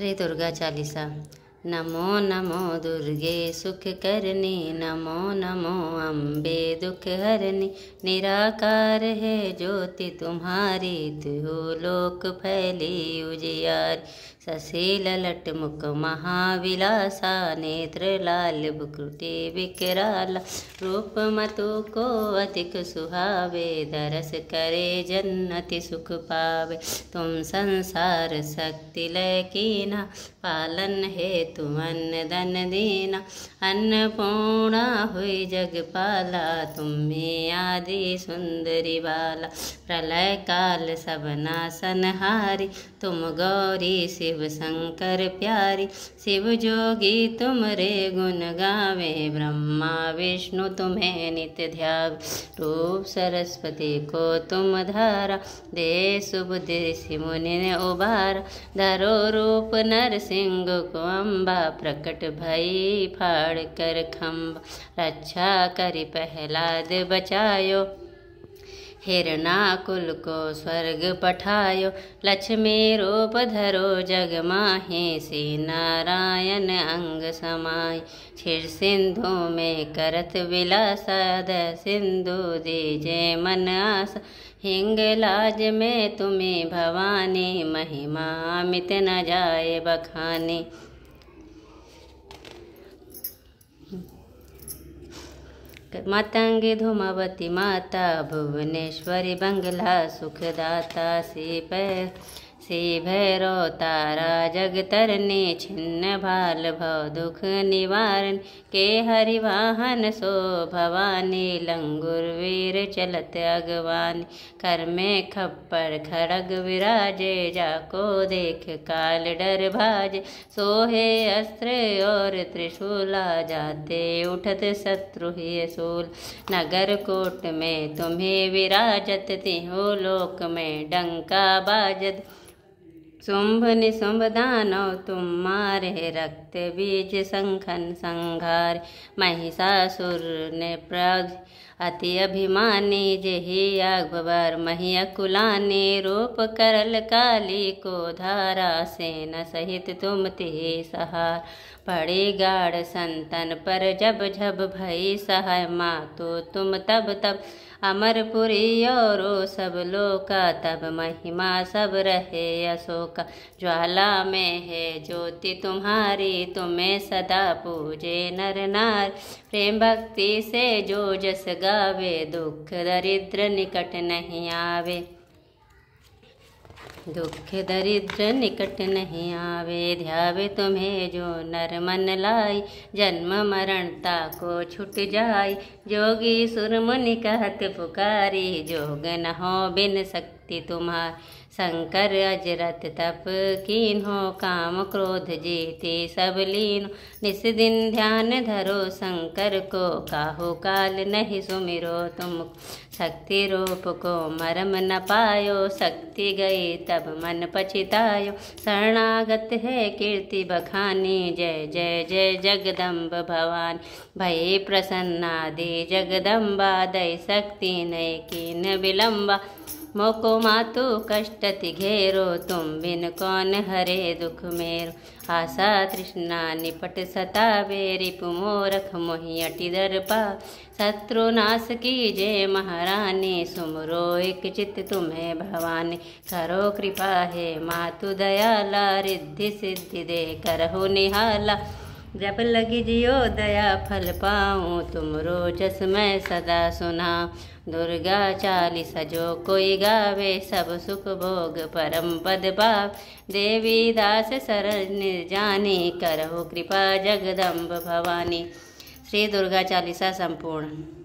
श्री दुर्गा चालीसा। नमो नमो दुर्गे सुख करनी, नमो नमो अम्बे दुख हरनी। निराकार है ज्योति तुम्हारी तू लोक फैली उजियार। ससील लट मुख महाविलासा नेत्र लाल बुकुटे विकराला रूप मतु को अधिक सुहावे दरस करे जन्नति सुख पावे तुम संसार शक्ति लकीना पालन है तुम अन्न धन दीना। अन्नपूर्णा हुई जग पाला तुम्हें आदि सुंदरी बाला। प्रलय काल सब नासन हारी तुम गौरी शिव शंकर प्यारी, शिव जोगी तुम रे गुण गावे, ब्रह्मा विष्णु तुम्हें नित्य ध्याव। रूप सरस्वती को तुम धारा, दे सुबुद्धि ऋषि मुनि ने उबारा। धरो रूप नर सिंह को अम्बा प्रकट भई फाड़ कर खम्बा रक्षा करी प्रहलाद बचायो। हिरणाकुल को स्वर्ग पठायो, लक्ष्मी रूप धरो जग माहे से नारायण अंग समाय। छिर सिंधु में करत विलासाद सिंधु दीजे मन आस। हिंगलाज में तुम्हें भवानी, महिमा अमित न जाए बखानी। मतंगी धूमवती माता भुवनेश्वरी बंगला सुखदाता से पैर। श्री भैरो तारा जग तरने छिन्न भाल भव दुख निवारण के हरिवाहन सो भवानी लंगुर वीर चलत अगवानी। कर में खप्पर खड़ग विराजे, जाको देख काल डर भाज। सोहे अस्त्र और त्रिशूला जाते उठत शत्रु ही सूल नगर कोट में तुम्हें विराजत तिहो, लोक में डंका बाजत। शुंभ निशुंभ दानव तुम मारे रक्त। बीज संखन संघार, महिषासुर ने प्रग अति अभिमानी जही अकबर महिया कुलानी रूप करल काली को धारा सेना सहित तुम ते सहार। पड़े गाढ़ संतन पर जब जब भई सहाय माँ तो तुम तब तब अमरपुरी और सब लोका, तब महिमा सब रहे अशोका। ज्वाला में है ज्योति तुम्हारी तुम्हें सदा पूजे नर नार। प्रेम भक्ति से जो जस गावे, दुख दरिद्र निकट नहीं आवे। दुख दरिद्र निकट नहीं आवे। ध्यावे तुम्हें जो नर मन लाई, जन्म मरणता को छुट जाय जोगी सुर मुनि कहत पुकारी, जोग न हो बिन शक्ति तुम्हार। शंकर अजरत तप कीन हो काम क्रोध जीते सब लीन। निस दिन ध्यान धरो शंकर को, काहो काल नहीं सुमिरो तुम। शक्ति रूप को मरम न पायो, शक्ति गई तब मन पछितायो। शरणागत है कीर्ति बखानी, जय जय जय जगदम्ब भवान। भय प्रसन्ना दे जगदम्बा दय शक्ति नय कीन विलम्बा। मोको मातु कष्टति घेरो तुम बिन कौन हरे दुख मेरो? आशा तृष्णा निपट सता रिपु मोरख मोहि अटि दर पा शत्रु नाश की जय महारानी, सुमरो एक चित तुम्हें भवानी। करो कृपा है मातु दयाला, रिद्धि सिद्धि दे करहु निहाला। जब लग जियो दया फल पाऊँ, तुम रोजस मैं सदा सुना। दुर्गा चालीसा जो कोई गावे, सब सुख भोग परम पद पाप देवी दास सरण निर्जानी करो कृपा जगदम्ब भवानी। श्री दुर्गा चालीसा संपूर्ण।